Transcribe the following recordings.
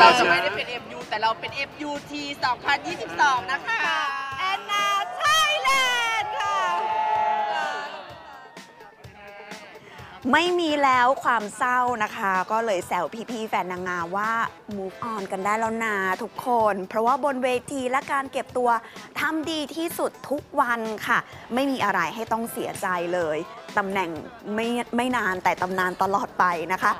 เราจะไม่ได้เป็น MU แต่เราเป็น FUT 2022 นะคะ ไม่มีแล้วความเศร้านะคะ ก็เลยแซวพี่ๆแฟนนางงามว่า move on กันได้แล้วนะทุกคน เพราะว่าบนเวทีและการเก็บตัวทำดีที่สุดทุกวันค่ะ ไม่มีอะไรให้ต้องเสียใจเลยตำแหน่งไม่ไม่นานแต่ตำนานตลอดไปนะคะ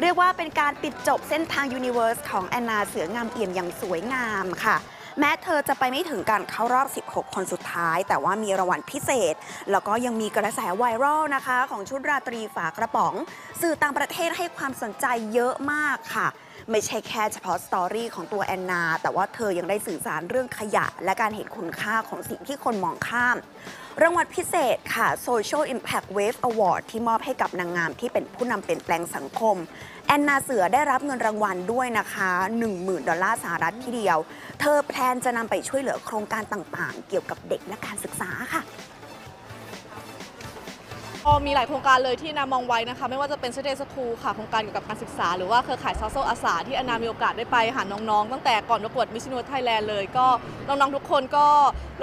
เรียกว่าเป็นการปิดจบเส้นทางยูนิเว r ร์สของแอนนาเสืองามเอี่ยมอย่างสวยงามค่ะ แม้เธอจะไปไม่ถึงการเข้ารอบ 16 คนสุดท้าย แต่ว่ามีรางวัลพิเศษ แล้วก็ยังมีกระแสไวรัลนะคะ ของชุดราตรีฝากระป๋อง สื่อต่างประเทศให้ความสนใจเยอะมากค่ะไม่ใช่แค่เฉพาะ story ของตัวแอนนา แต่ว่าเธอยังได้สื่อสารเรื่องขยะ และการเห็นคุณค่าของสิ่งที่คนมองข้าม รางวัลพิเศษค่ะ Social Impact Wave Award ที่มอบให้กับนางงามที่เป็นผู้นำเปลี่ยนแปลงสังคม แอนนาเสือได้รับเงินรางวัลด้วยนะคะ 10,000 ดอลลาร์สหรัฐทีเดียว เธอแพนจะนำไปช่วยเหลือโครงการต่างๆ เกี่ยวกับเด็กและการศึกษาค่ะก็มีหลายโครงการเลยที่นามองไว้นะคะ ไม่ว่าจะเป็น Saturday School ค่ะโครงการเกี่ยวกับการศึกษา หรือว่าเครือข่ายซอโซอาสาที่อนามีโอกาสได้ไปหาน้องๆ ตั้งแต่ก่อนประกวด Miss Universe Thailand เลยก็น้องๆทุกคนก็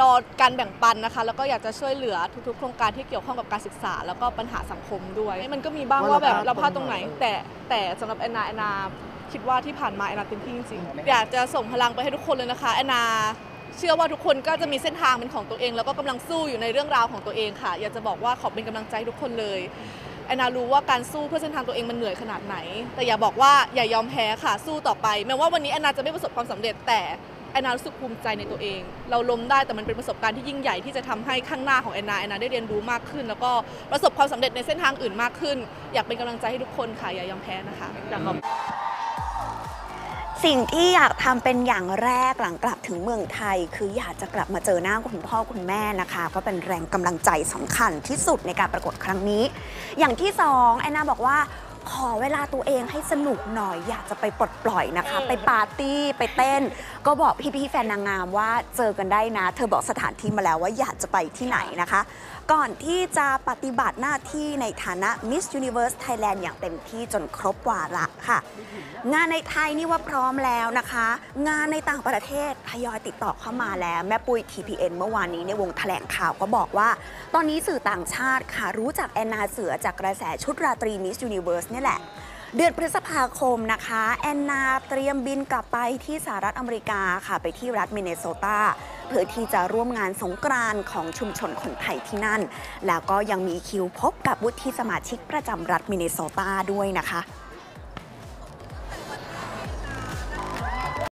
รอการแบ่งปันนะคะ แล้วก็อยากจะช่วยเหลือทุกๆ โครงการที่เกี่ยวข้องกับการศึกษา แล้วก็ปัญหาสังคมด้วยมันก็มีบ้างว่าแบบเราพลาดตรงไหน แต่แต่สำหรับแอนนาแอนนา คิดว่าที่ผ่านมาแอนนาเต็มที่จริงๆอยากจะส่งพลังไปให้ทุกคนเลยนะคะแอนนาเชื่อว่าทุกคนก็จะมีเส้นทางเป็นของตัวเอง แล้วก็กำลังสู้อยู่ในเรื่องราวของตัวเองค่ะ อยากจะบอกว่าขอเป็นกำลังใจให้ทุกคนเลยแอนนารู้ว่าการสู้เพื่อเส้นทางตัวเองมันเหนื่อยขนาดไหน แต่อย่าบอกว่าอย่ายอมแพ้ค่ะสู้ต่อไป แม้ว่าวันนี้แอนนาจะไม่ประสบความสำเร็จแต่แอนนารู้สึกภูมิใจในตัวเอง เราล้มได้แต่มันเป็นประสบการณ์ที่ยิ่งใหญ่ที่จะทำให้ข้างหน้าของแอนนาแอนนาได้เรียนรู้มากขึ้น แล้วก็ประสบความสำเร็จในเส้นทางอื่นมากขึ้น อยากเป็นกำลังใจให้ทุกคนค่ะอย่ายอมแพ้นะคะอยากขอบ สิ่งที่อยากทำเป็นอย่างแรกหลังกลับถึงเมืองไทย คืออยากจะกลับมาเจอหน้าคุณพ่อคุณแม่นะคะ ก็เป็นแรงกำลังใจสำคัญที่สุดในการประกวดครั้งนี้ อย่างที่สองแอนนาบอกว่า ขอเวลาตัวเองให้สนุกหน่อยอยากจะไปปลดปล่อยนะคะ ไปปาร์ตี้ไปเต้น ก็บอกพี่ๆแฟนนางงามว่าเจอกันได้นะ เธอบอกสถานที่มาแล้วว่าอยากจะไปที่ไหนนะคะ ก่อนที่จะปฏิบัติหน้าที่ในฐานะ Miss Universe Thailand อย่างเต็มที่จนครบวาระค่ะ งานในไทยนี่ว่าพร้อมแล้วนะคะ งานในต่างประเทศทยอยติดต่อเข้ามาแล้ว แม่ปุ้ย TPN เมื่อวานนี้ในวงแถลงข่าวก็บอกว่า ตอนนี้สื่อต่างชาติค่ะรู้จักแอนนาเสือจากกระแสชุดราตรี Miss Universe นี่แหละ เดือนพฤษภาคมนะคะ แอนนาเตรียมบินกลับไปที่สหรัฐอเมริกาค่ะ ไปที่รัฐมินเนโซตาเพื่อที่จะร่วมงานสงกรานต์ของชุมชนคนไทยที่นั่น แล้วก็ยังมีคิวพบกับวุฒิสมาชิกประจำรัฐมินเนโซตาด้วยนะคะ